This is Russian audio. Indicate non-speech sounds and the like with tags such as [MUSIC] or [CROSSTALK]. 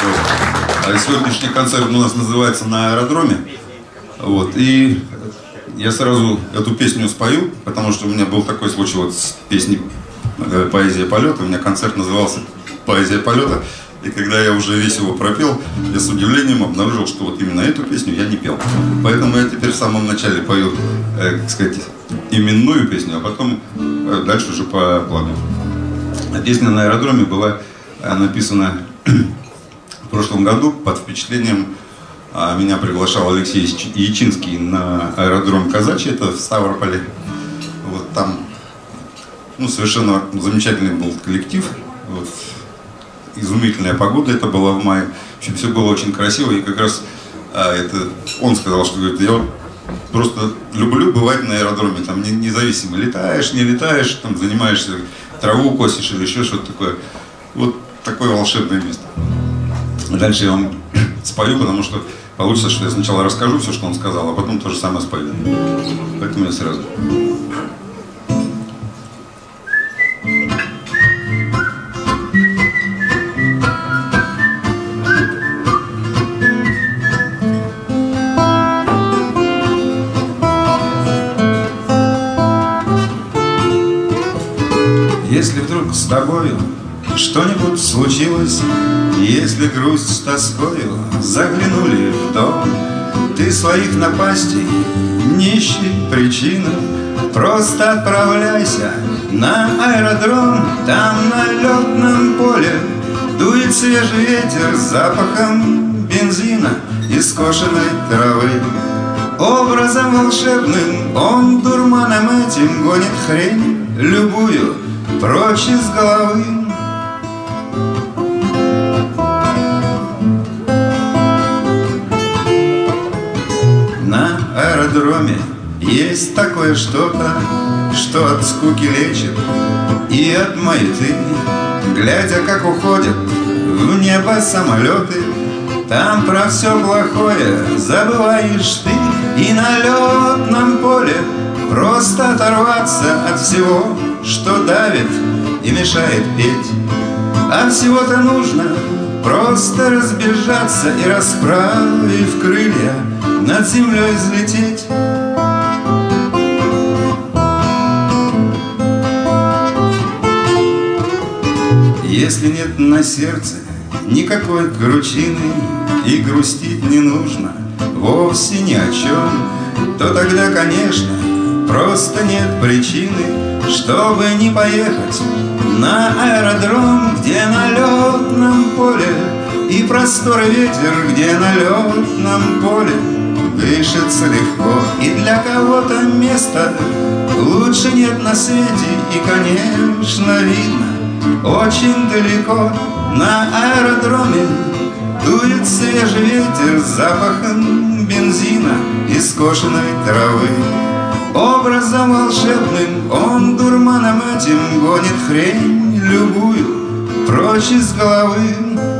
А сегодняшний концерт у нас называется «На аэродроме». Вот. И я сразу эту песню спою, потому что у меня был такой случай вот с песней э, «Поэзия полета». У меня концерт назывался «Поэзия полета». И когда я уже весь его пропел, я с удивлением обнаружил, что вот именно эту песню я не пел. Поэтому я теперь в самом начале пою, э, так сказать, именную песню, а потом э, дальше уже по плану. Песня на аэродроме была э, написана в прошлом году под впечатлением а, меня приглашал Алексей Ячинский на аэродром Казачий, это в Ставрополе. Вот там ну, совершенно замечательный был коллектив. Вот, изумительная погода, это было в мае. В общем, все было очень красиво. И как раз а, это он сказал, что говорит, я просто люблю бывать на аэродроме, там не, независимо, летаешь, не летаешь, там занимаешься, траву косишь или еще что-то такое. Вот такое волшебное место. Дальше я вам [CLEARS THROAT] спою, потому что получится, что я сначала расскажу все, что он сказал, а потом то же самое спою. Поэтому я сразу. Если вдруг с тобою что-нибудь случилось, Если грусть с тоскою заглянули в дом, Ты своих напастей не причину, Просто отправляйся на аэродром, Там на летном поле дует свежий ветер с запахом бензина и скошенной травы. Образом волшебным он дурманом этим гонит хрень любую прочь из головы. Аэродроме есть такое что-то, что от скуки лечит и от маяты. Глядя, как уходят в небо самолеты, там про все плохое забываешь ты И на летном поле просто оторваться от всего что давит и мешает петь. А всего-то нужно просто разбежаться и расправив крылья над землей взлететь. Если нет на сердце никакой кручины И грустить не нужно вовсе ни о чем То тогда, конечно, просто нет причины чтобы не поехать на аэродром, где на летном поле И просторы ветер, где на летном поле Дышится легко, и для кого-то места Лучше нет на свете, и, конечно, видно Очень далеко на аэродроме Дует свежий ветер с запахом бензина и скошенной травы. Образом волшебным он дурманом этим гонит хрень любую Прочь из головы